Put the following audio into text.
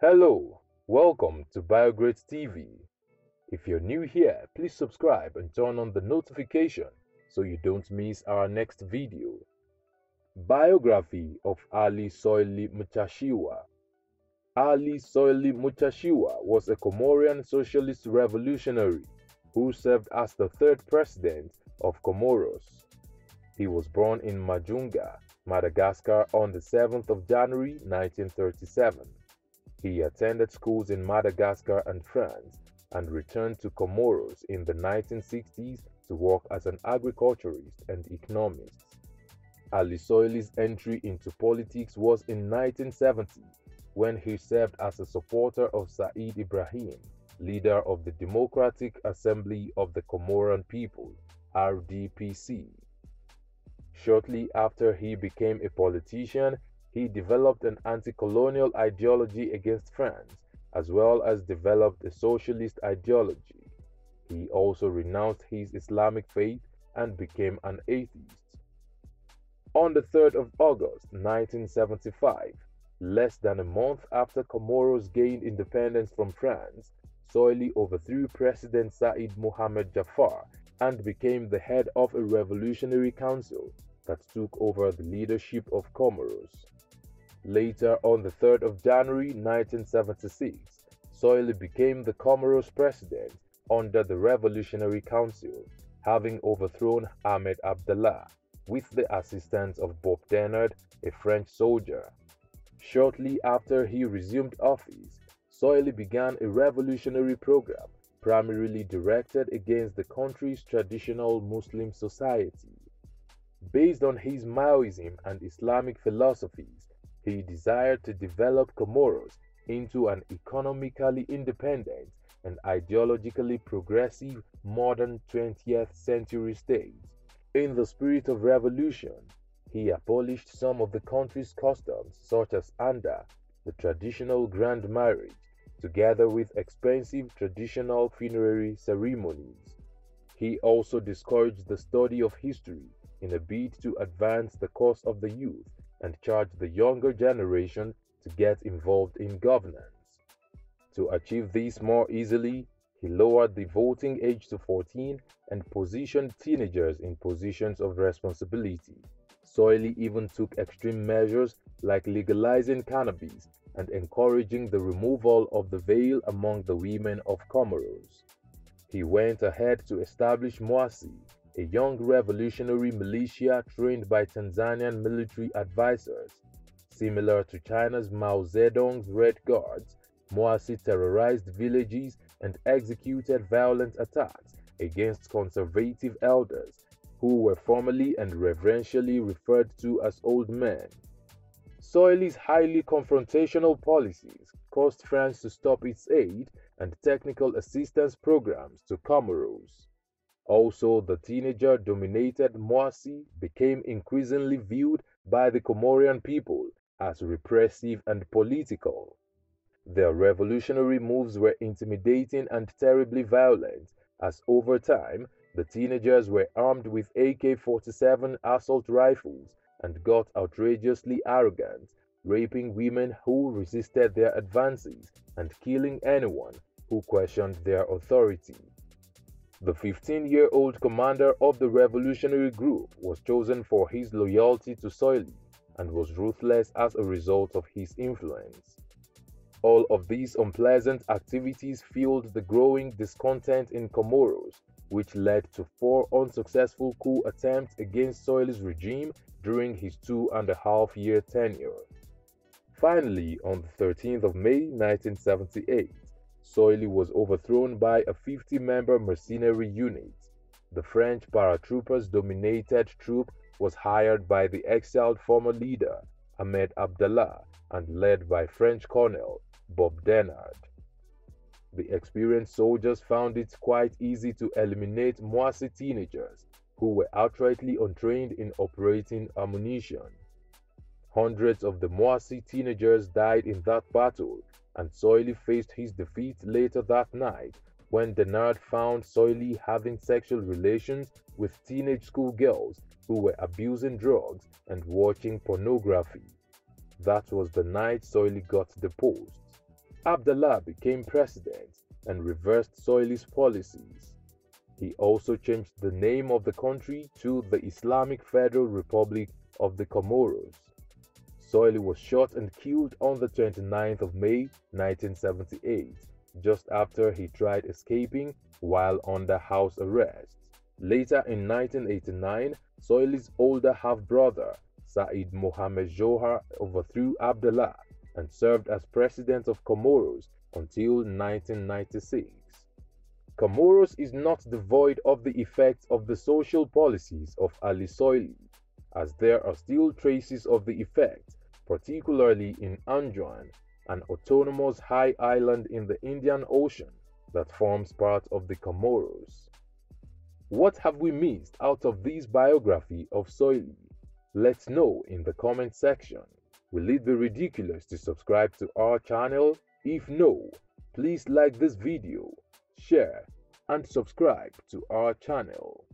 Hello, welcome to BioGrades TV. If you're new here, please subscribe and turn on the notification so you don't miss our next video. Biography of Ali Soilih M'tsashiwa Ali Soilih M'tsashiwa was a Comorian socialist revolutionary who served as the third president of Comoros. He was born in Majunga, Madagascar on the 7th of January 1937. He attended schools in Madagascar and France and returned to Comoros in the 1960s to work as an agriculturist and economist. Ali Soilih's entry into politics was in 1970 when he served as a supporter of Said Ibrahim, leader of the Democratic Assembly of the Comoran People, RDPC. Shortly after he became a politician, he developed an anti-colonial ideology against France, as well as developed a socialist ideology. He also renounced his Islamic faith and became an atheist. On the 3rd of August 1975, less than a month after Comoros gained independence from France, Soilih overthrew President Said Mohamed Jafar and became the head of a revolutionary council that took over the leadership of Comoros. Later, on the 3rd of January 1976, Soilih became the Comoros president under the Revolutionary Council, having overthrown Ahmed Abdallah with the assistance of Bob Denard, a French soldier. Shortly after he resumed office, Soilih began a revolutionary program primarily directed against the country's traditional Muslim society. Based on his Maoism and Islamic philosophies, he desired to develop Comoros into an economically independent and ideologically progressive modern 20th century state. In the spirit of revolution, he abolished some of the country's customs such as anda, the traditional grand marriage, together with expensive traditional funerary ceremonies. He also discouraged the study of history in a bid to advance the cause of the youth and charge the younger generation to get involved in governance. To achieve this more easily, he lowered the voting age to 14 and positioned teenagers in positions of responsibility. Soilih even took extreme measures like legalizing cannabis and encouraging the removal of the veil among the women of Comoros. He went ahead to establish Mwasi, a young revolutionary militia trained by Tanzanian military advisors. Similar to China's Mao Zedong's Red Guards, Mwasi terrorized villages and executed violent attacks against conservative elders who were formally and reverentially referred to as old men. Soilih's highly confrontational policies caused France to stop its aid and technical assistance programs to Comoros. Also, the teenager-dominated Mwasi became increasingly viewed by the Comorian people as repressive and political. Their revolutionary moves were intimidating and terribly violent, as over time, the teenagers were armed with AK 47 assault rifles and got outrageously arrogant, raping women who resisted their advances and killing anyone who questioned their authority. The 15 year old commander of the revolutionary group was chosen for his loyalty to Soilih and was ruthless as a result of his influence. All of these unpleasant activities fueled the growing discontent in Comoros, which led to four unsuccessful coup attempts against Soilih's regime during his two and a half year tenure. Finally, on the 13th of May 1978, Soilih was overthrown by a 50-member mercenary unit. The French paratroopers dominated troop was hired by the exiled former leader, Ahmed Abdallah, and led by French Colonel Bob Denard. The experienced soldiers found it quite easy to eliminate Mwasi teenagers who were outrightly untrained in operating ammunition. Hundreds of the Mwasi teenagers died in that battle, and Soilih faced his defeat later that night when Denard found Soilih having sexual relations with teenage schoolgirls who were abusing drugs and watching pornography. That was the night Soilih got deposed. Abdallah became president and reversed Soilih's policies. He also changed the name of the country to the Islamic Federal Republic of the Comoros. Soilih was shot and killed on the 29th of May 1978, just after he tried escaping while under house arrest. Later in 1989, Soilih's older half-brother, Said Mohammed Johar, overthrew Abdallah and served as president of Comoros until 1996. Comoros is not devoid of the effects of the social policies of Ali Soilih, as there are still traces of the effects, particularly in Anjouan, an autonomous high island in the Indian Ocean that forms part of the Comoros. What have we missed out of this biography of Soilih? Let's know in the comment section. Will it be ridiculous to subscribe to our channel? If no, please like this video share, and subscribe to our channel.